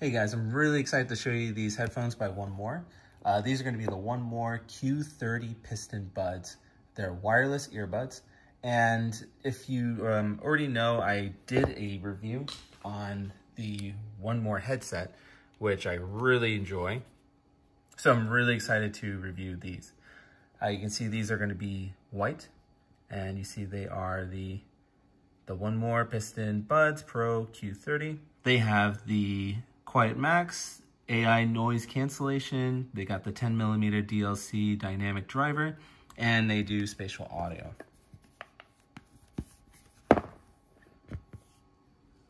Hey guys, I'm really excited to show you these headphones by 1MORE. Uh, these are going to be the 1MORE Q30 PistonBuds. They're wireless earbuds. And if you um, already know, I did a review on the 1MORE headset, which I really enjoy. So I'm really excited to review these. Uh, you can see these are going to be white, and you see they are the the 1MORE Piston Buds Pro Q30. They have the QuietMax, AI noise cancellation, they got the 10 millimeter DLC dynamic driver, and they do spatial audio.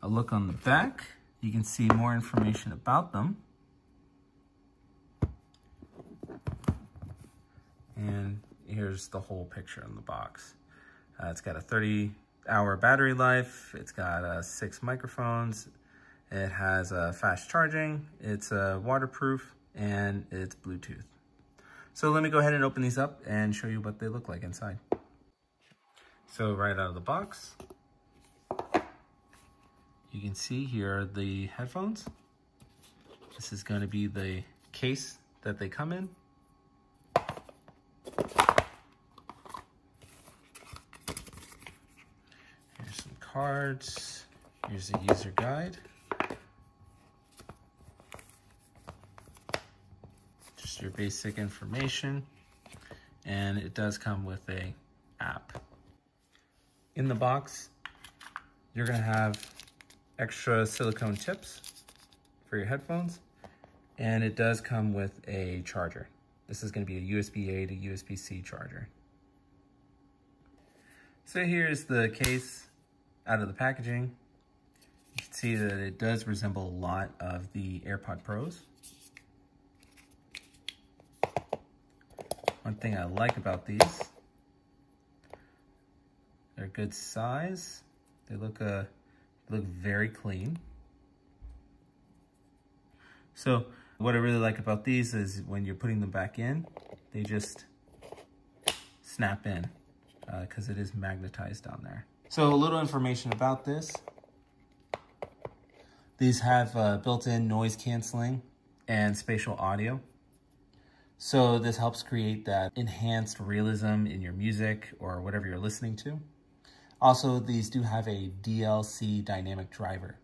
A look on the back, you can see more information about them. And here's the whole picture in the box. Uh, it's got a 30 hour battery life. It's got uh, six microphones, it has uh, fast charging, it's uh, waterproof, and it's Bluetooth. So let me go ahead and open these up and show you what they look like inside. So right out of the box, you can see here are the headphones. This is to be the case that they come in. Here's some cards. Here's a user guide. Your basic information and it does come with a app. In the box, you're gonna have extra silicone tips for your headphones and it does come with a charger. This is gonna be a USB-A to USB-C charger. So here's the case out of the packaging. You can see that it does resemble a lot of the AirPod Pros. One thing I like about these, they're good size. They look uh, look very clean. So what I really like about these is when you're putting them back in, they just snap in because uh, it is magnetized down there. So a little information about this. These have uh, built-in noise canceling and spatial audio. So this helps create that enhanced realism in your music or whatever you're listening to. Also, these do have a DLC dynamic driver.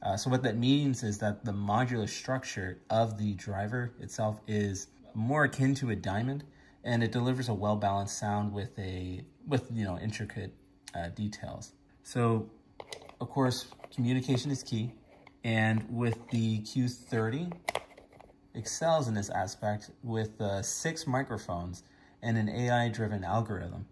Uh, so what that means is that the modular structure of the driver itself is more akin to a diamond and it delivers a well-balanced sound with a with you know intricate uh, details. So of course communication is key and with the Q30 excels in this aspect with uh, six microphones and an AI-driven algorithm.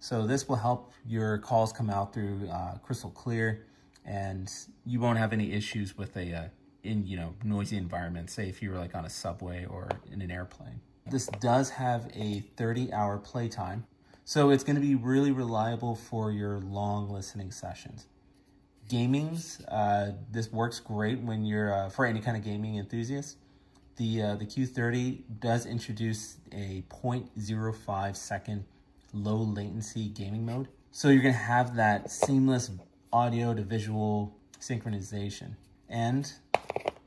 So this will help your calls come out through uh, crystal clear and you won't have any issues with a uh, in you know noisy environment, say if you were like on a subway or in an airplane. This does have a 30 hour playtime, so it's going to be really reliable for your long listening sessions. Gamings, uh, this works great when you're uh, for any kind of gaming enthusiast. The, uh, the Q30 does introduce a 0.05 second low latency gaming mode. So you're gonna have that seamless audio to visual synchronization. And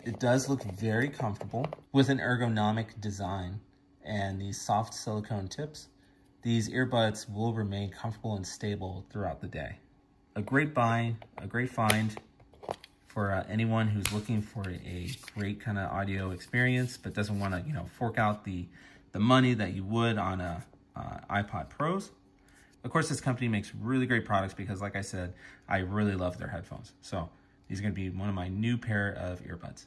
it does look very comfortable with an ergonomic design and these soft silicone tips. These earbuds will remain comfortable and stable throughout the day. A great buy, a great find, for uh, anyone who's looking for a great kind of audio experience, but doesn't want to, you know, fork out the, the money that you would on a uh, iPod Pros. Of course, this company makes really great products because, like I said, I really love their headphones. So these are going to be one of my new pair of earbuds.